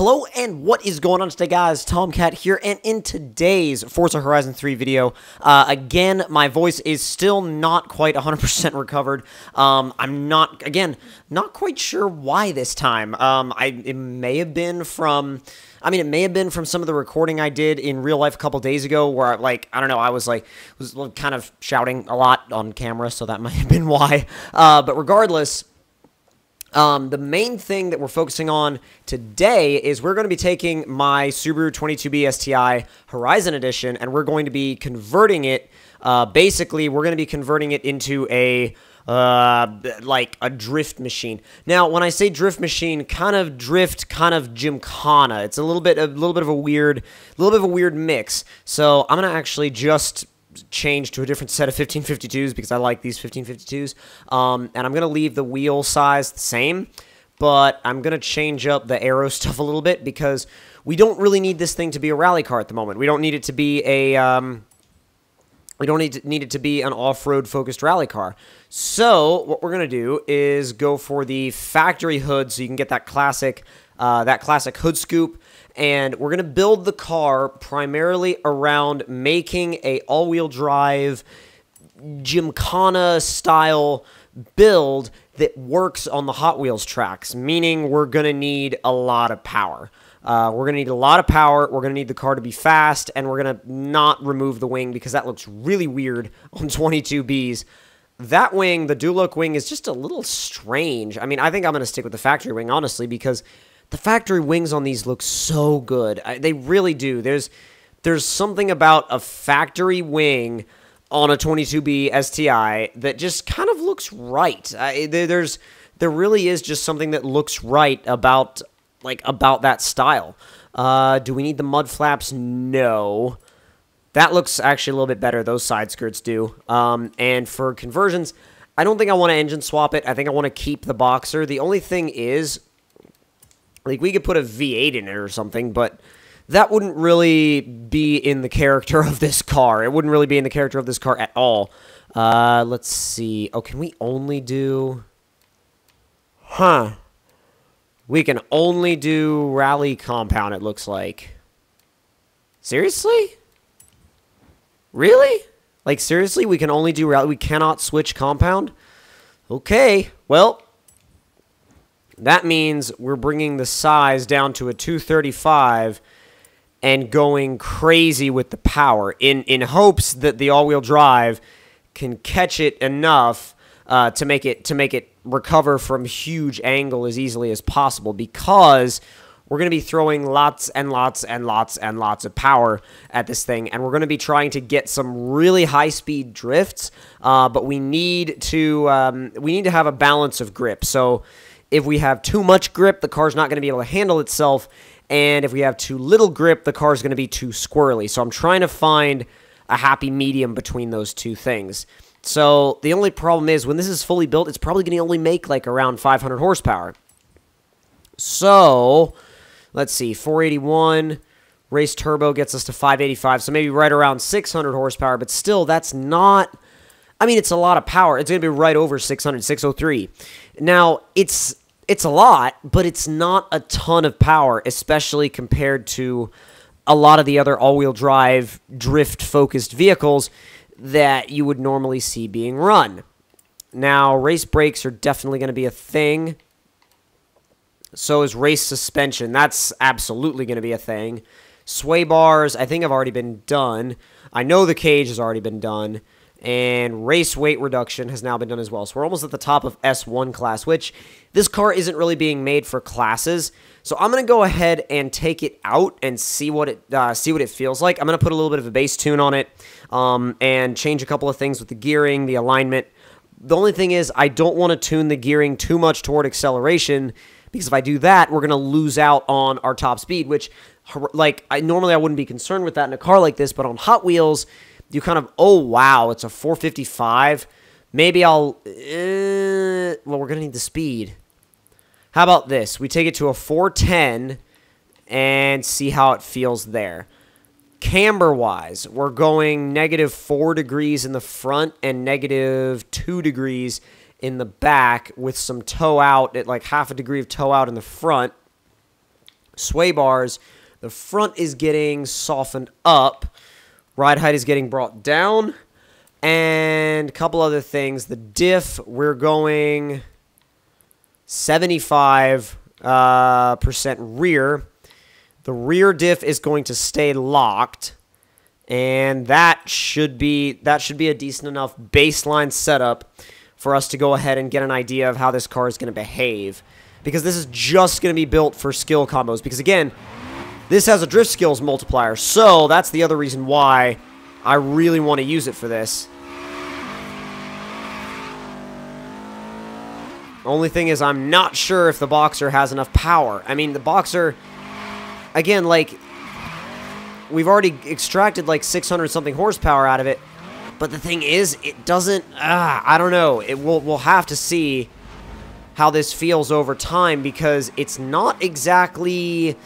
Hello and what is going on today guys, Tomcat here, and in today's Forza Horizon 3 video, uh, again, my voice is still not quite 100% recovered, um, I'm not, again, not quite sure why this time, um, I, it may have been from, I mean, it may have been from some of the recording I did in real life a couple days ago, where, like, I don't know, I was, like, was kind of shouting a lot on camera, so that might have been why, uh, but regardless, um, the main thing that we're focusing on today is we're going to be taking my Subaru 22B STI Horizon Edition and we're going to be converting it. Uh, basically, we're going to be converting it into a uh, like a drift machine. Now, when I say drift machine, kind of drift, kind of gymkhana. It's a little bit, a little bit of a weird, a little bit of a weird mix. So I'm gonna actually just change to a different set of 1552s because I like these 1552s. Um, and I'm going to leave the wheel size the same, but I'm going to change up the aero stuff a little bit because we don't really need this thing to be a rally car at the moment. We don't need it to be a... Um, we don't need, to, need it to be an off-road focused rally car. So what we're going to do is go for the factory hood so you can get that classic, uh, that classic hood scoop and we're going to build the car primarily around making a all-wheel drive gymkhana style build that works on the Hot Wheels tracks, meaning we're going to need a lot of power. Uh, we're going to need a lot of power. We're going to need the car to be fast, and we're going to not remove the wing because that looks really weird on 22Bs. That wing, the Duloc wing, is just a little strange. I mean, I think I'm going to stick with the factory wing, honestly, because the factory wings on these look so good. I, they really do. There's there's something about a factory wing on a 22B STI that just kind of looks right. I, there, there's there really is just something that looks right about like about that style. Uh, do we need the mud flaps? No. That looks actually a little bit better. Those side skirts do. Um, and for conversions, I don't think I want to engine swap it. I think I want to keep the boxer. The only thing is, like, we could put a V8 in it or something, but that wouldn't really be in the character of this car. It wouldn't really be in the character of this car at all. Uh, let's see. Oh, can we only do... Huh. We can only do rally compound, it looks like. Seriously? Really? Like, seriously? We can only do rally? We cannot switch compound? Okay. Well, that means we're bringing the size down to a 235 and going crazy with the power in, in hopes that the all-wheel drive can catch it enough uh, to make it to make it recover from huge angle as easily as possible because we're going to be throwing lots and lots and lots and lots of power at this thing, and we're going to be trying to get some really high speed drifts. Uh, but we need to um, we need to have a balance of grip. So if we have too much grip, the car's not going to be able to handle itself. And if we have too little grip, the car's going to be too squirrely. So I'm trying to find a happy medium between those two things. So the only problem is when this is fully built, it's probably going to only make like around 500 horsepower. So let's see, 481 race turbo gets us to 585. So maybe right around 600 horsepower, but still that's not I mean, it's a lot of power. It's going to be right over 600, 603. Now, it's it's a lot, but it's not a ton of power, especially compared to a lot of the other all-wheel drive drift-focused vehicles that you would normally see being run. Now, race brakes are definitely going to be a thing. So is race suspension. That's absolutely going to be a thing. Sway bars, I think have already been done. I know the cage has already been done and race weight reduction has now been done as well. So we're almost at the top of S1 class, which this car isn't really being made for classes. So I'm gonna go ahead and take it out and see what it uh, see what it feels like. I'm gonna put a little bit of a base tune on it um, and change a couple of things with the gearing, the alignment. The only thing is I don't want to tune the gearing too much toward acceleration because if I do that, we're gonna lose out on our top speed. Which, like, I normally I wouldn't be concerned with that in a car like this, but on Hot Wheels you kind of, oh, wow, it's a 455. Maybe I'll, uh, well, we're going to need the speed. How about this? We take it to a 410 and see how it feels there. Camber-wise, we're going negative 4 degrees in the front and negative 2 degrees in the back with some toe out at like half a degree of toe out in the front. sway bars. The front is getting softened up. Ride height is getting brought down. And a couple other things. The diff, we're going 75 uh, percent rear. The rear diff is going to stay locked. And that should be that should be a decent enough baseline setup for us to go ahead and get an idea of how this car is going to behave. Because this is just going to be built for skill combos. Because again, this has a drift skills multiplier. So that's the other reason why I really want to use it for this. Only thing is I'm not sure if the Boxer has enough power. I mean, the Boxer, again, like, we've already extracted like 600 something horsepower out of it. But the thing is, it doesn't, uh, I don't know. It will, we'll have to see how this feels over time because it's not exactly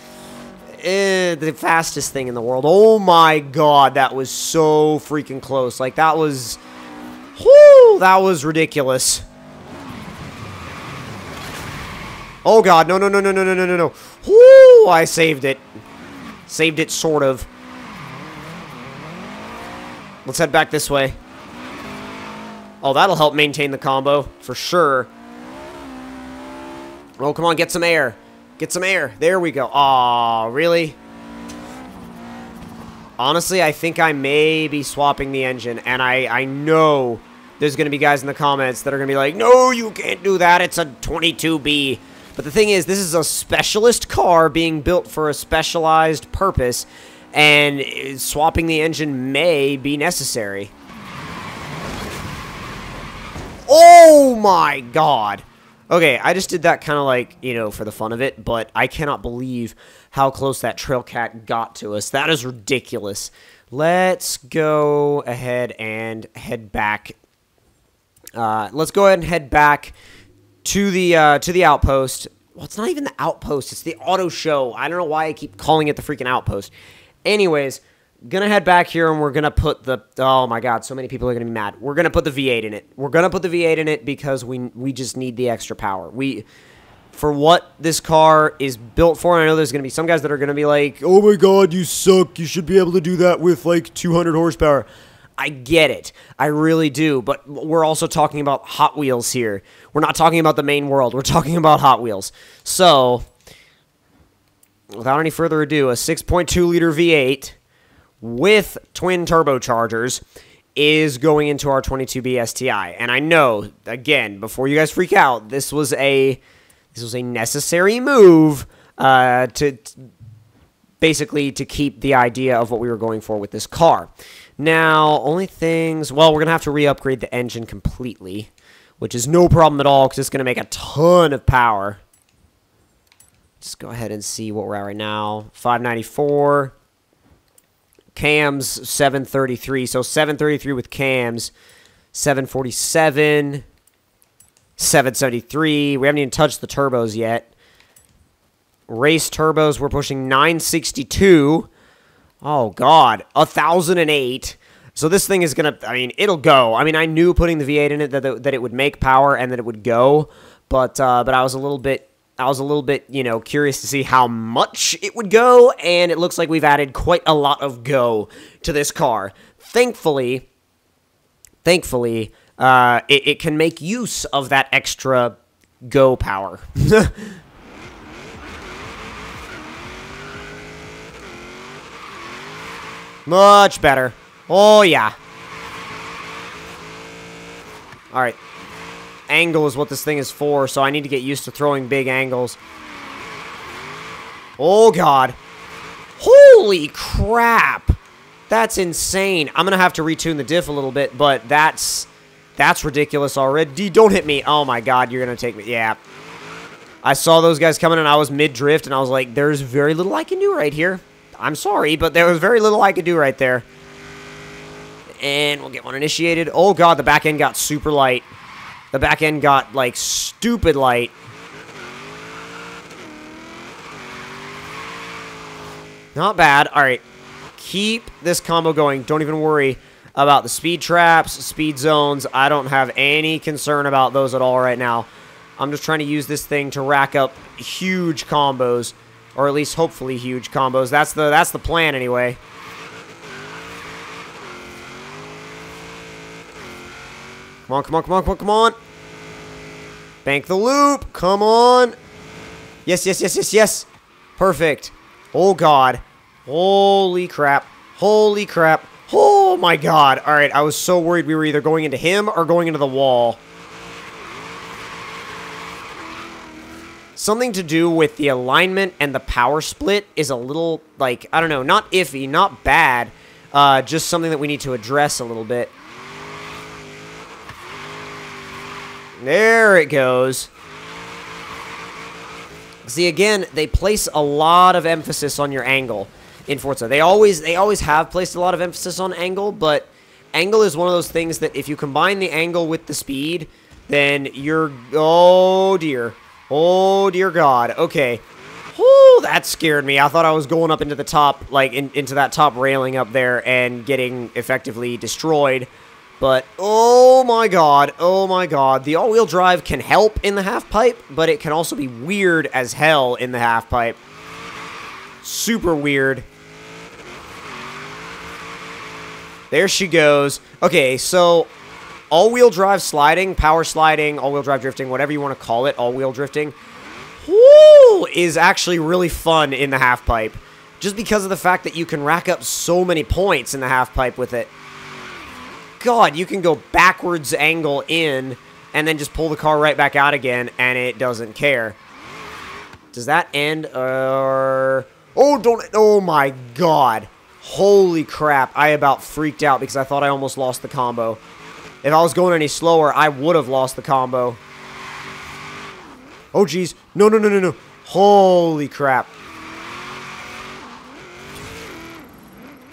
eh, the fastest thing in the world. Oh my god, that was so freaking close. Like, that was, whoo, that was ridiculous. Oh god, no, no, no, no, no, no, no, no. Whoo, I saved it. Saved it, sort of. Let's head back this way. Oh, that'll help maintain the combo, for sure. Oh, come on, get some air. Get some air. There we go. Aw, really? Honestly, I think I may be swapping the engine, and I, I know there's going to be guys in the comments that are going to be like, No, you can't do that. It's a 22B. But the thing is, this is a specialist car being built for a specialized purpose, and swapping the engine may be necessary. Oh my god! Okay, I just did that kind of like, you know, for the fun of it, but I cannot believe how close that Trail Cat got to us. That is ridiculous. Let's go ahead and head back. Uh, let's go ahead and head back to the uh, to the outpost. Well, it's not even the outpost. It's the auto show. I don't know why I keep calling it the freaking outpost. Anyways, gonna head back here and we're gonna put the oh my god so many people are gonna be mad we're gonna put the v8 in it we're gonna put the v8 in it because we we just need the extra power we for what this car is built for i know there's gonna be some guys that are gonna be like oh my god you suck you should be able to do that with like 200 horsepower I get it. I really do. But we're also talking about Hot Wheels here. We're not talking about the main world. We're talking about Hot Wheels. So, without any further ado, a 6.2 liter V8 with twin turbochargers is going into our 22B STI. And I know, again, before you guys freak out, this was a this was a necessary move uh, to basically to keep the idea of what we were going for with this car. Now, only things, well, we're going to have to re-upgrade the engine completely, which is no problem at all because it's going to make a ton of power. Let's go ahead and see what we're at right now. 594. Cams 733. So 733 with cams. 747. 773. We haven't even touched the turbos yet. Race turbos, we're pushing 962. Oh, God. 1,008. So this thing is going to, I mean, it'll go. I mean, I knew putting the V8 in it that, that it would make power and that it would go. But, uh, but I was a little bit I was a little bit, you know, curious to see how much it would go, and it looks like we've added quite a lot of go to this car. Thankfully, thankfully, uh, it, it can make use of that extra go power. Much better. Oh, yeah. Alright angle is what this thing is for, so I need to get used to throwing big angles. Oh, God. Holy crap! That's insane. I'm going to have to retune the diff a little bit, but that's that's ridiculous already. Don't hit me. Oh, my God, you're going to take me. Yeah. I saw those guys coming, and I was mid-drift, and I was like, there's very little I can do right here. I'm sorry, but there was very little I could do right there. And we'll get one initiated. Oh, God, the back end got super light. The back end got, like, stupid light. Not bad. All right. Keep this combo going. Don't even worry about the speed traps, speed zones. I don't have any concern about those at all right now. I'm just trying to use this thing to rack up huge combos or at least hopefully huge combos. That's the that's the plan anyway. Come on, come on, come on, come on, come on. Bank the loop. Come on. Yes, yes, yes, yes, yes. Perfect. Oh, God. Holy crap. Holy crap. Oh, my God. All right, I was so worried we were either going into him or going into the wall. Something to do with the alignment and the power split is a little, like, I don't know, not iffy, not bad. Uh, just something that we need to address a little bit. There it goes. See, again, they place a lot of emphasis on your angle in Forza. They always they always have placed a lot of emphasis on angle, but angle is one of those things that if you combine the angle with the speed, then you're... Oh, dear. Oh, dear God. Okay. Oh, that scared me. I thought I was going up into the top, like, in, into that top railing up there and getting effectively destroyed. But, oh my god, oh my god. The all-wheel drive can help in the half-pipe, but it can also be weird as hell in the half-pipe. Super weird. There she goes. Okay, so all-wheel drive sliding, power sliding, all-wheel drive drifting, whatever you want to call it, all-wheel drifting, whoo, is actually really fun in the half-pipe. Just because of the fact that you can rack up so many points in the half-pipe with it god, you can go backwards angle in and then just pull the car right back out again and it doesn't care. Does that end or... oh, don't... Oh, my God. Holy crap. I about freaked out because I thought I almost lost the combo. If I was going any slower, I would have lost the combo. Oh, jeez. No, no, no, no, no. Holy crap.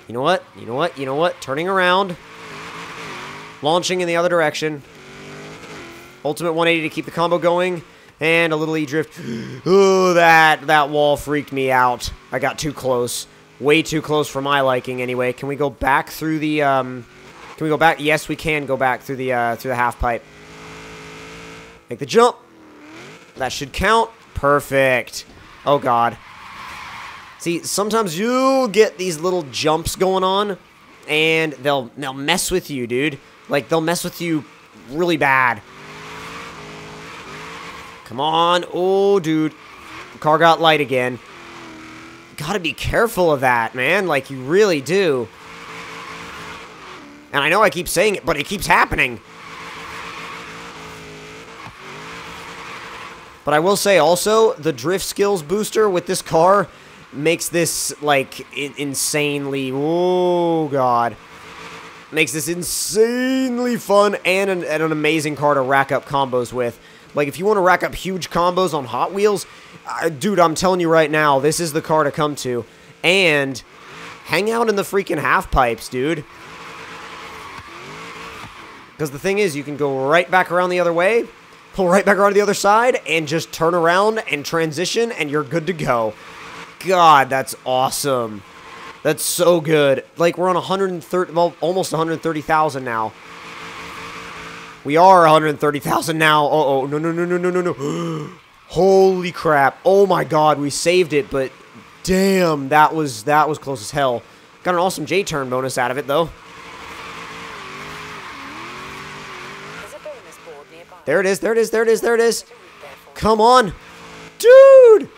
You know what? You know what? You know what? Turning around. Launching in the other direction. Ultimate 180 to keep the combo going. And a little E-drift. Ooh, that, that wall freaked me out. I got too close. Way too close for my liking anyway. Can we go back through the, um... Can we go back? Yes, we can go back through the, uh, through the half pipe. Make the jump. That should count. Perfect. Oh, God. See, sometimes you get these little jumps going on, and they'll, they'll mess with you, dude. Like, they'll mess with you really bad. Come on. Oh, dude. Car got light again. Gotta be careful of that, man. Like, you really do. And I know I keep saying it, but it keeps happening. But I will say also, the drift skills booster with this car makes this, like, insanely... Oh, God makes this insanely fun and an, and an amazing car to rack up combos with. Like, if you want to rack up huge combos on Hot Wheels, uh, dude, I'm telling you right now, this is the car to come to. And hang out in the freaking half pipes, dude. Because the thing is, you can go right back around the other way, pull right back around the other side, and just turn around and transition, and you're good to go. God, that's awesome. That's so good. Like, we're on 130, well, almost 130,000 now. We are 130,000 now. Uh oh no, no, no, no, no, no, no. Holy crap. Oh my god, we saved it, but damn, that was, that was close as hell. Got an awesome J-turn bonus out of it, though. There it is, there it is, there it is, there it is. Come on. Dude!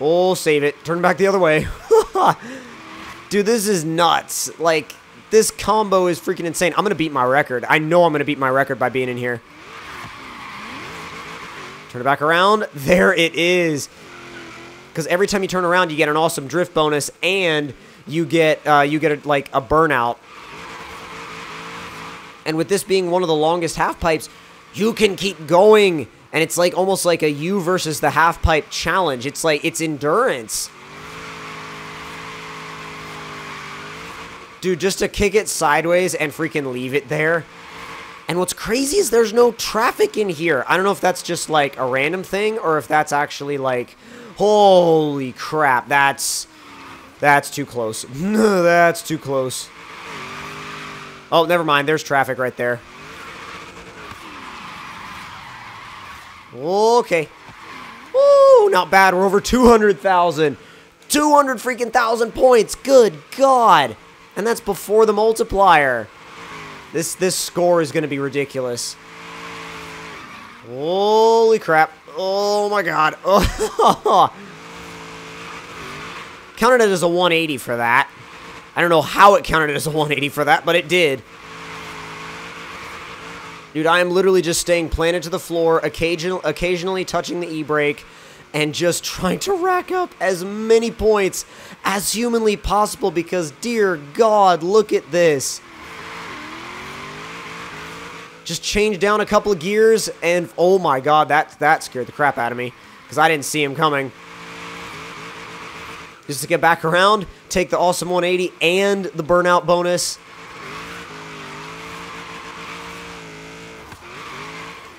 Oh, save it. Turn back the other way. Dude, this is nuts. Like, this combo is freaking insane. I'm going to beat my record. I know I'm going to beat my record by being in here. Turn it back around. There it is. Because every time you turn around, you get an awesome drift bonus, and you get, uh, you get a, like, a burnout. And with this being one of the longest half pipes, you can keep going and it's like almost like a you versus the half pipe challenge. It's like it's endurance. Dude, just to kick it sideways and freaking leave it there. And what's crazy is there's no traffic in here. I don't know if that's just like a random thing or if that's actually like, holy crap, that's, that's too close. that's too close. Oh, never mind. There's traffic right there. Okay. Woo! Not bad. We're over 200,000. 200 freaking thousand points. Good God. And that's before the multiplier. This this score is going to be ridiculous. Holy crap. Oh my god. Oh. counted it as a 180 for that. I don't know how it counted it as a 180 for that, but it did. Dude, I am literally just staying planted to the floor, occasional, occasionally touching the e-brake, and just trying to rack up as many points as humanly possible because, dear God, look at this. Just change down a couple of gears, and oh my God, that, that scared the crap out of me because I didn't see him coming. Just to get back around, take the awesome 180 and the burnout bonus.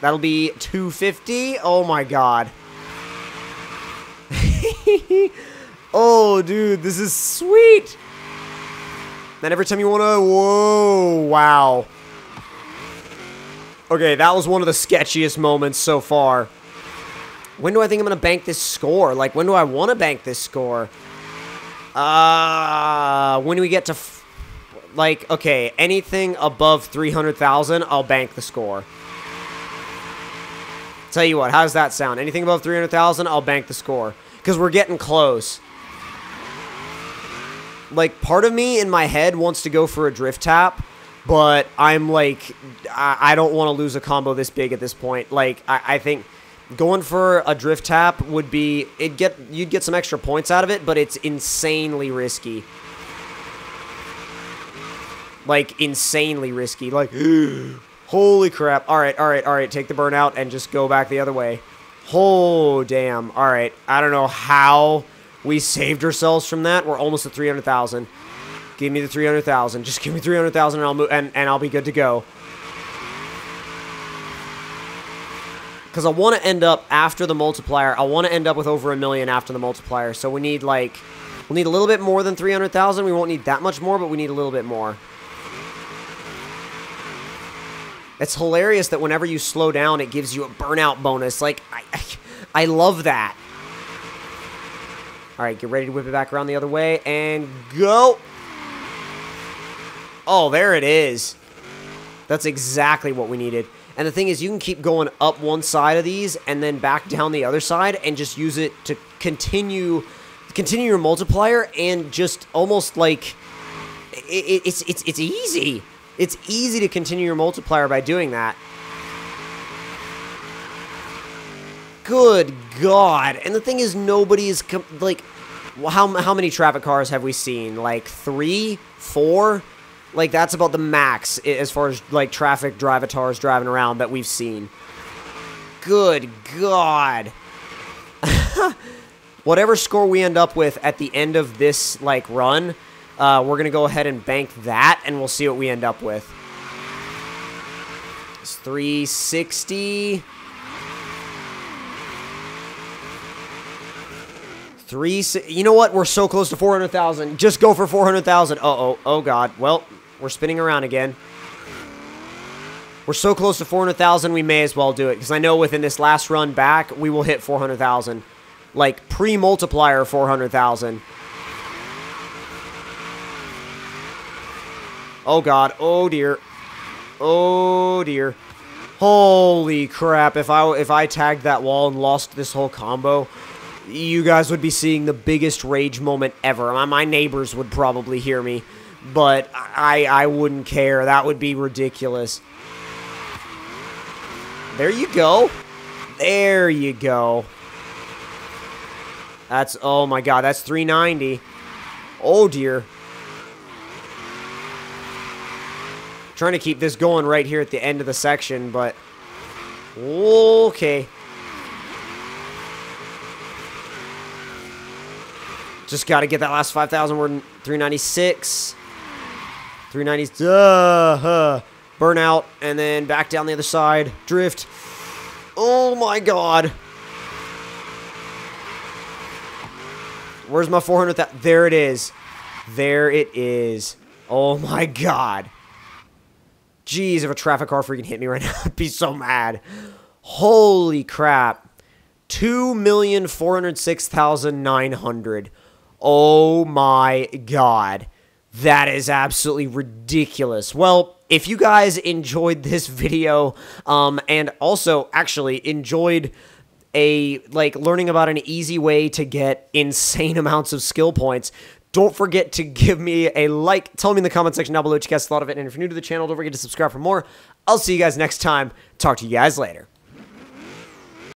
That'll be 250. Oh my god. oh, dude, this is sweet. Then every time you want to... Whoa, wow. Okay, that was one of the sketchiest moments so far. When do I think I'm going to bank this score? Like, when do I want to bank this score? Uh, when do we get to... like, okay, anything above 300,000, I'll bank the score. Tell you what, how does that sound? Anything above 300,000, I'll bank the score. Because we're getting close. Like, part of me in my head wants to go for a drift tap, but I'm like, I, I don't want to lose a combo this big at this point. Like, I, I think going for a drift tap would be, it get you'd get some extra points out of it, but it's insanely risky. Like, insanely risky. Like, Holy crap. All right, all right, all right. Take the burnout and just go back the other way. Oh, damn. All right. I don't know how we saved ourselves from that. We're almost at 300,000. Give me the 300,000. Just give me 300,000 and I'll move and, and I'll be good to go. Because I want to end up after the multiplier. I want to end up with over a million after the multiplier. So we need like, we'll need a little bit more than 300,000. We won't need that much more, but we need a little bit more. It's hilarious that whenever you slow down, it gives you a burnout bonus. Like, I, I, I love that. All right, get ready to whip it back around the other way and go. Oh, there it is. That's exactly what we needed. And the thing is, you can keep going up one side of these and then back down the other side and just use it to continue continue your multiplier and just almost like it, it's it's it's easy. It's easy to continue your multiplier by doing that. Good God. And the thing is, nobody is, like, how, how many traffic cars have we seen? Like, three? Four? Like, that's about the max as far as, like, traffic drivatars driving around that we've seen. Good God. Whatever score we end up with at the end of this, like, run uh, we're going to go ahead and bank that, and we'll see what we end up with. It's 360. Three, you know what? We're so close to 400,000. Just go for 400,000. Uh-oh. Oh, God. Well, we're spinning around again. We're so close to 400,000, we may as well do it. Because I know within this last run back, we will hit 400,000. Like, pre-multiplier 400,000. Oh god. Oh dear. Oh dear. Holy crap. If I if I tagged that wall and lost this whole combo, you guys would be seeing the biggest rage moment ever. My, my neighbors would probably hear me, but I I wouldn't care. That would be ridiculous. There you go. There you go. That's oh my god, that's 390. Oh dear. Trying to keep this going right here at the end of the section, but... Okay. Just got to get that last 5,000. We're 396. 390. Uh, burnout. And then back down the other side. Drift. Oh my god. Where's my 400? There it is. There it is. Oh my god. Jeez, if a traffic car freaking hit me right now, I'd be so mad. Holy crap. 2,406,900. Oh my god. That is absolutely ridiculous. Well, if you guys enjoyed this video um, and also actually enjoyed a like learning about an easy way to get insane amounts of skill points, don't forget to give me a like. Tell me in the comment section down below what you guys thought of it. And if you're new to the channel, don't forget to subscribe for more. I'll see you guys next time. Talk to you guys later.